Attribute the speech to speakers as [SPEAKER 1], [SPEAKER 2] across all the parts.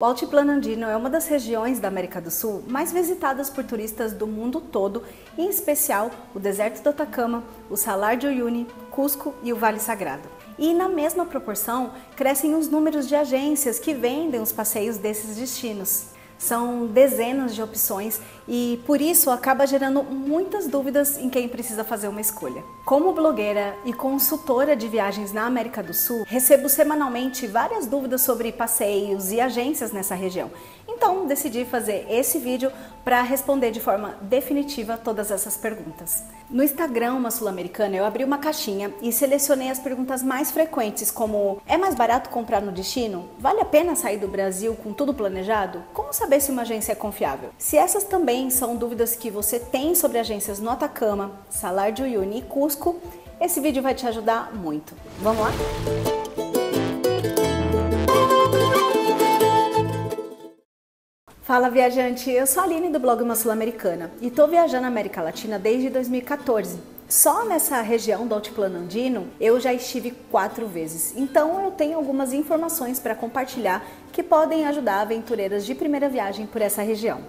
[SPEAKER 1] O Altiplano Andino é uma das regiões da América do Sul mais visitadas por turistas do mundo todo, em especial o deserto do Atacama, o Salar de Uyuni, Cusco e o Vale Sagrado. E na mesma proporção, crescem os números de agências que vendem os passeios desses destinos. São dezenas de opções e por isso acaba gerando muitas dúvidas em quem precisa fazer uma escolha. Como blogueira e consultora de viagens na América do Sul, recebo semanalmente várias dúvidas sobre passeios e agências nessa região. Então decidi fazer esse vídeo para responder de forma definitiva todas essas perguntas. No Instagram Uma Sul-Americana eu abri uma caixinha e selecionei as perguntas mais frequentes, como é mais barato comprar no destino? Vale a pena sair do Brasil com tudo planejado? Como saber se uma agência é confiável? Se essas também são dúvidas que você tem sobre agências no Atacama, Salar de Uyuni e Cusco, esse vídeo vai te ajudar muito. Vamos lá? Fala viajante, eu sou a Aline do blog Uma Sul-Americana e estou viajando na América Latina desde 2014. Só nessa região do Altiplano Andino eu já estive quatro vezes, então eu tenho algumas informações para compartilhar que podem ajudar aventureiras de primeira viagem por essa região.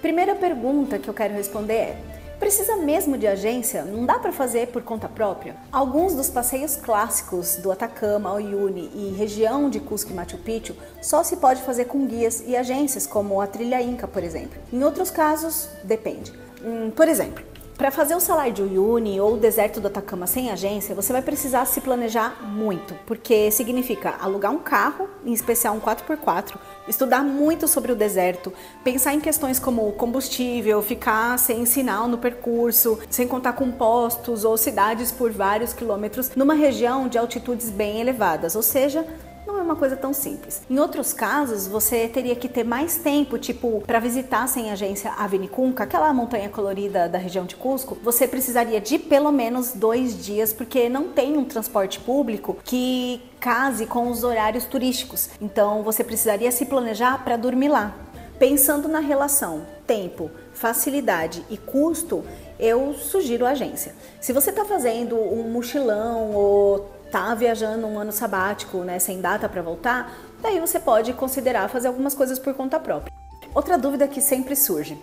[SPEAKER 1] Primeira pergunta que eu quero responder é: Precisa mesmo de agência? Não dá para fazer por conta própria? Alguns dos passeios clássicos do Atacama, Uyuni e região de Cusco e Machu Picchu só se pode fazer com guias e agências, como a Trilha Inca, por exemplo. Em outros casos, depende. Hum, por exemplo, para fazer o Salar de Uyuni ou o deserto do Atacama sem agência, você vai precisar se planejar muito, porque significa alugar um carro, em especial um 4x4, estudar muito sobre o deserto, pensar em questões como combustível, ficar sem sinal no percurso, sem contar com postos ou cidades por vários quilômetros, numa região de altitudes bem elevadas, ou seja, não é uma coisa tão simples. Em outros casos, você teria que ter mais tempo, tipo, para visitar sem agência a Vinicunca, aquela montanha colorida da região de Cusco, você precisaria de pelo menos dois dias, porque não tem um transporte público que case com os horários turísticos. Então, você precisaria se planejar para dormir lá. Pensando na relação tempo, facilidade e custo, eu sugiro a agência. Se você está fazendo um mochilão ou tá viajando um ano sabático, né, sem data para voltar, daí você pode considerar fazer algumas coisas por conta própria. Outra dúvida que sempre surge: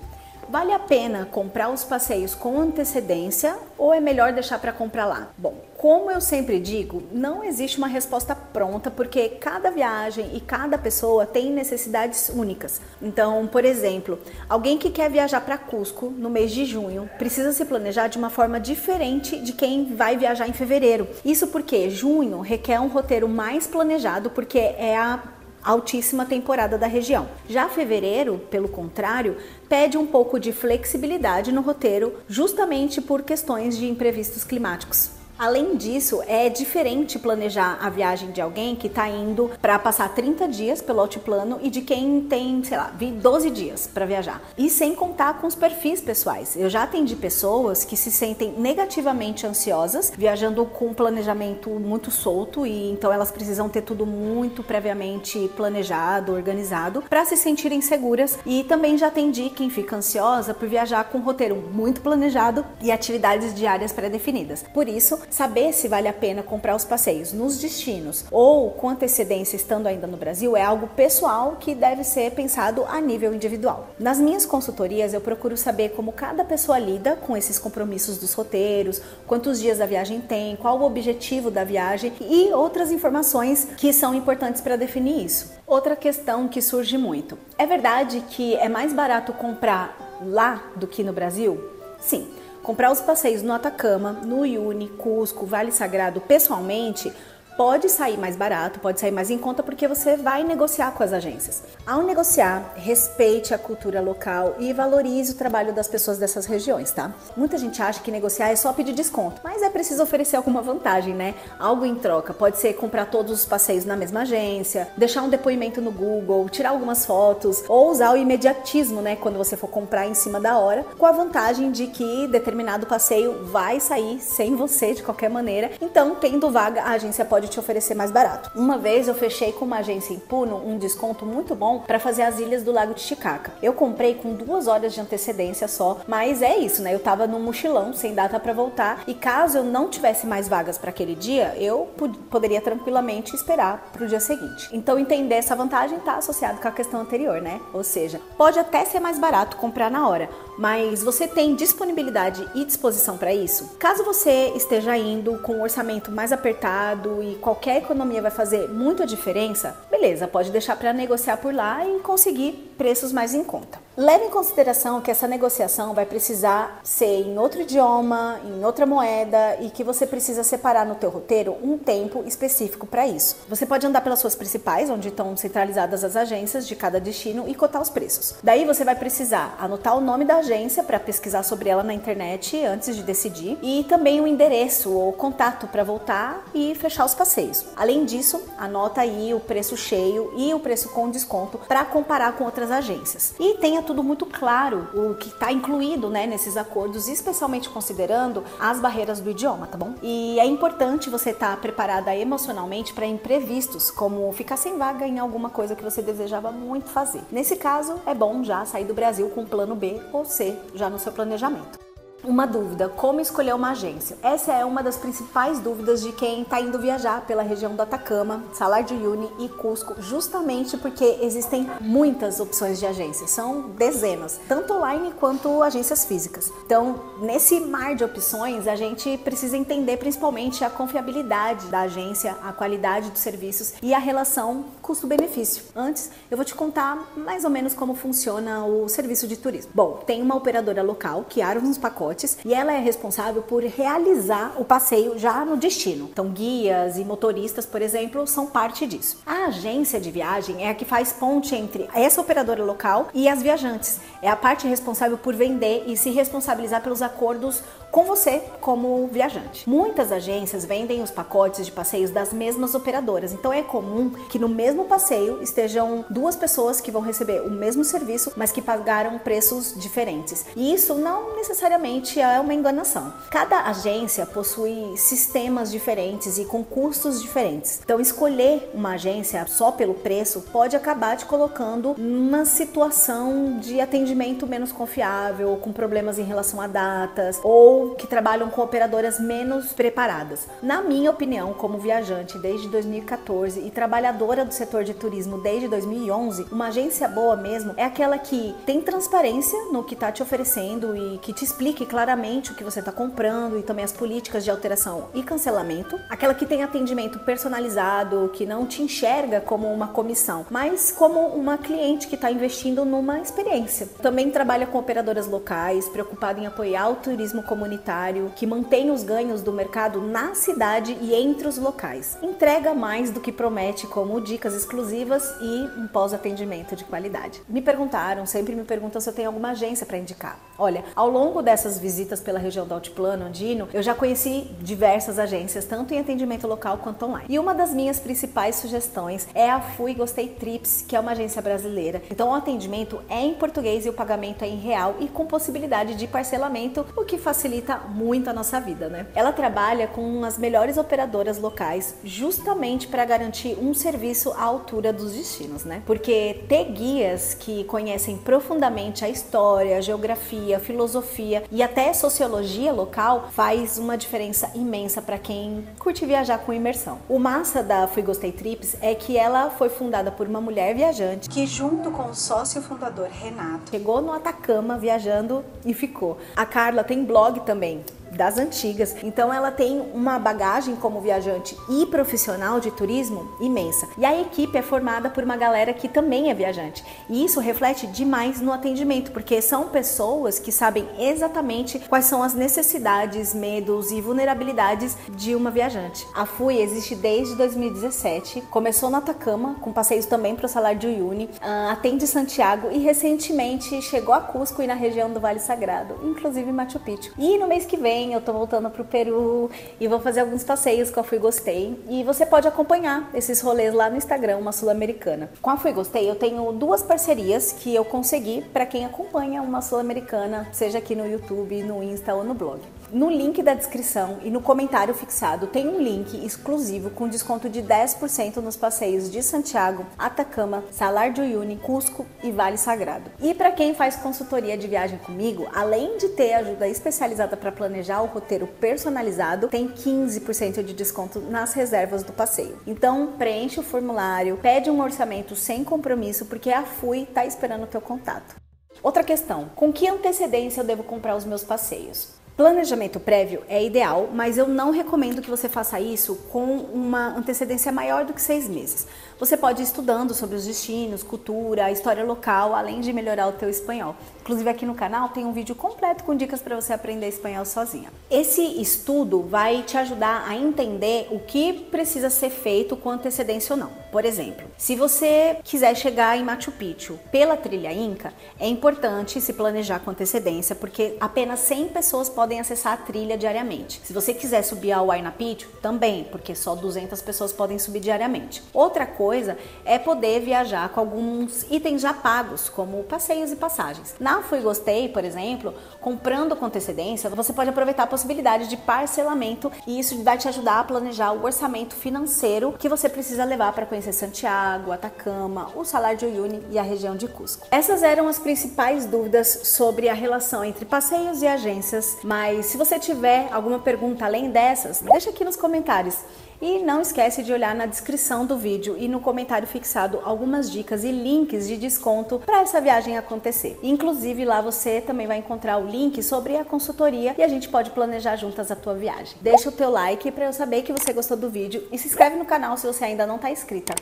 [SPEAKER 1] Vale a pena comprar os passeios com antecedência ou é melhor deixar para comprar lá? Bom, como eu sempre digo, não existe uma resposta pronta porque cada viagem e cada pessoa tem necessidades únicas. Então, por exemplo, alguém que quer viajar para Cusco no mês de junho precisa se planejar de uma forma diferente de quem vai viajar em fevereiro. Isso porque junho requer um roteiro mais planejado porque é a altíssima temporada da região. Já fevereiro, pelo contrário, pede um pouco de flexibilidade no roteiro, justamente por questões de imprevistos climáticos. Além disso, é diferente planejar a viagem de alguém que está indo para passar 30 dias pelo altiplano e de quem tem, sei lá, 12 dias para viajar. E sem contar com os perfis pessoais. Eu já atendi pessoas que se sentem negativamente ansiosas, viajando com um planejamento muito solto e então elas precisam ter tudo muito previamente planejado, organizado, para se sentirem seguras. E também já atendi quem fica ansiosa por viajar com um roteiro muito planejado e atividades diárias pré-definidas. Por isso, Saber se vale a pena comprar os passeios nos destinos ou com antecedência estando ainda no Brasil é algo pessoal que deve ser pensado a nível individual. Nas minhas consultorias eu procuro saber como cada pessoa lida com esses compromissos dos roteiros, quantos dias a viagem tem, qual o objetivo da viagem e outras informações que são importantes para definir isso. Outra questão que surge muito: é verdade que é mais barato comprar lá do que no Brasil? Sim. Comprar os passeios no Atacama, no Uyuni, Cusco, Vale Sagrado pessoalmente pode sair mais barato, pode sair mais em conta porque você vai negociar com as agências. Ao negociar, respeite a cultura local e valorize o trabalho das pessoas dessas regiões, tá? Muita gente acha que negociar é só pedir desconto, mas é preciso oferecer alguma vantagem, né? Algo em troca. Pode ser comprar todos os passeios na mesma agência, deixar um depoimento no Google, tirar algumas fotos ou usar o imediatismo, né, quando você for comprar em cima da hora, com a vantagem de que determinado passeio vai sair sem você de qualquer maneira. Então, tendo vaga, a agência pode pode te oferecer mais barato. Uma vez eu fechei com uma agência em Puno um desconto muito bom para fazer as ilhas do Lago Titicaca. Eu comprei com duas horas de antecedência só, mas é isso, né? Eu tava num mochilão sem data para voltar e caso eu não tivesse mais vagas para aquele dia, eu poderia tranquilamente esperar para o dia seguinte. Então entender essa vantagem está associado com a questão anterior, né? Ou seja, pode até ser mais barato comprar na hora, mas você tem disponibilidade e disposição para isso? Caso você esteja indo com um orçamento mais apertado e qualquer economia vai fazer muita diferença, beleza, pode deixar para negociar por lá e conseguir preços mais em conta. Leve em consideração que essa negociação vai precisar ser em outro idioma, em outra moeda e que você precisa separar no teu roteiro um tempo específico para isso. Você pode andar pelas suas principais, onde estão centralizadas as agências de cada destino e cotar os preços. Daí você vai precisar anotar o nome da agência para pesquisar sobre ela na internet antes de decidir e também o endereço ou contato para voltar e fechar os passeios. Além disso, anota aí o preço cheio e o preço com desconto para comparar com outras agências. E tenha tudo muito claro o que está incluído né, nesses acordos, especialmente considerando as barreiras do idioma, tá bom? E é importante você estar tá preparada emocionalmente para imprevistos, como ficar sem vaga em alguma coisa que você desejava muito fazer. Nesse caso, é bom já sair do Brasil com plano B ou C já no seu planejamento. Uma dúvida: como escolher uma agência? Essa é uma das principais dúvidas de quem está indo viajar pela região do Atacama, Salar de Uyuni e Cusco, justamente porque existem muitas opções de agências, são dezenas, tanto online quanto agências físicas. Então, nesse mar de opções, a gente precisa entender principalmente a confiabilidade da agência, a qualidade dos serviços e a relação custo-benefício. Antes, eu vou te contar mais ou menos como funciona o serviço de turismo. Bom, tem uma operadora local que arma uns pacotes pacotes e ela é responsável por realizar o passeio já no destino. Então, guias e motoristas, por exemplo, são parte disso. A agência de viagem é a que faz ponte entre essa operadora local e as viajantes. É a parte responsável por vender e se responsabilizar pelos acordos com você como viajante. Muitas agências vendem os pacotes de passeios das mesmas operadoras, então é comum que no mesmo passeio estejam duas pessoas que vão receber o mesmo serviço, mas que pagaram preços diferentes. E isso não necessariamente é uma enganação. Cada agência possui sistemas diferentes e com custos diferentes. Então escolher uma agência só pelo preço pode acabar te colocando numa situação de atendimento menos confiável, com problemas em relação a datas ou que trabalham com operadoras menos preparadas. Na minha opinião, como viajante desde 2014 e trabalhadora do setor de turismo desde 2011, uma agência boa mesmo é aquela que tem transparência no que está te oferecendo e que te explique claramente o que você está comprando e também as políticas de alteração e cancelamento. Aquela que tem atendimento personalizado, que não te enxerga como uma comissão, mas como uma cliente que está investindo numa experiência. Também trabalha com operadoras locais, preocupada em apoiar o turismo comunitário comunitário que mantém os ganhos do mercado na cidade e entre os locais. Entrega mais do que promete, como dicas exclusivas e um pós-atendimento de qualidade. Me perguntaram, sempre me perguntam se eu tenho alguma agência para indicar. Olha, ao longo dessas visitas pela região do Altiplano Andino, eu já conheci diversas agências, tanto em atendimento local quanto online. E uma das minhas principais sugestões é a Fui Gostei Trips, que é uma agência brasileira. Então o atendimento é em português e o pagamento é em real e com possibilidade de parcelamento, o que facilita facilita muito a nossa vida, né? Ela trabalha com as melhores operadoras locais justamente para garantir um serviço à altura dos destinos, né? Porque ter guias que conhecem profundamente a história, a geografia, a filosofia e até sociologia local faz uma diferença imensa para quem curte viajar com imersão. O massa da Fui Gostei Trips é que ela foi fundada por uma mulher viajante que junto com o sócio fundador Renato chegou no Atacama viajando e ficou. A Carla tem blog também também das antigas. Então ela tem uma bagagem como viajante e profissional de turismo imensa. E a equipe é formada por uma galera que também é viajante. E isso reflete demais no atendimento, porque são pessoas que sabem exatamente quais são as necessidades, medos e vulnerabilidades de uma viajante. A FUI existe desde 2017, começou no Atacama, com passeios também para o Salar de Uyuni, ah, atende Santiago e recentemente chegou a Cusco e na região do Vale Sagrado, inclusive Machu Picchu. E no mês que vem eu tô voltando pro Peru e vou fazer alguns passeios com a Fui Gostei. E você pode acompanhar esses rolês lá no Instagram, uma sul-americana. Com a Fui Gostei, eu tenho duas parcerias que eu consegui para quem acompanha uma sul-americana, seja aqui no YouTube, no Insta ou no blog. No link da descrição e no comentário fixado tem um link exclusivo com desconto de 10% nos passeios de Santiago, Atacama, Salar de Uyuni, Cusco e Vale Sagrado. E para quem faz consultoria de viagem comigo, além de ter ajuda especializada para planejar o roteiro personalizado, tem 15% de desconto nas reservas do passeio. Então, preenche o formulário, pede um orçamento sem compromisso, porque a FUI está esperando o teu contato. Outra questão: com que antecedência eu devo comprar os meus passeios? Planejamento prévio é ideal, mas eu não recomendo que você faça isso com uma antecedência maior do que seis meses. Você pode ir estudando sobre os destinos, cultura, história local, além de melhorar o teu espanhol. Inclusive aqui no canal tem um vídeo completo com dicas para você aprender espanhol sozinha. Esse estudo vai te ajudar a entender o que precisa ser feito com antecedência ou não. Por exemplo, se você quiser chegar em Machu Picchu pela trilha Inca, é importante se planejar com antecedência, porque apenas 100 pessoas podem acessar a trilha diariamente. Se você quiser subir ao Huayna Picchu, também, porque só 200 pessoas podem subir diariamente. Outra coisa é poder viajar com alguns itens já pagos, como passeios e passagens. Na Fui Gostei, por exemplo, comprando com antecedência, você pode aproveitar a possibilidade de parcelamento e isso vai te ajudar a planejar o orçamento financeiro que você precisa levar para Santiago, Atacama, o Salar de Uyuni e a região de Cusco. Essas eram as principais dúvidas sobre a relação entre passeios e agências mas se você tiver alguma pergunta além dessas, deixa aqui nos comentários. E não esquece de olhar na descrição do vídeo e no comentário fixado algumas dicas e links de desconto para essa viagem acontecer. Inclusive lá você também vai encontrar o link sobre a consultoria e a gente pode planejar juntas a tua viagem. Deixa o teu like para eu saber que você gostou do vídeo e se inscreve no canal se você ainda não está inscrita.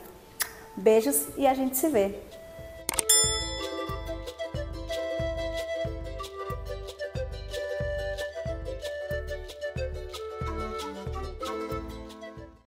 [SPEAKER 1] Beijos e a gente se vê.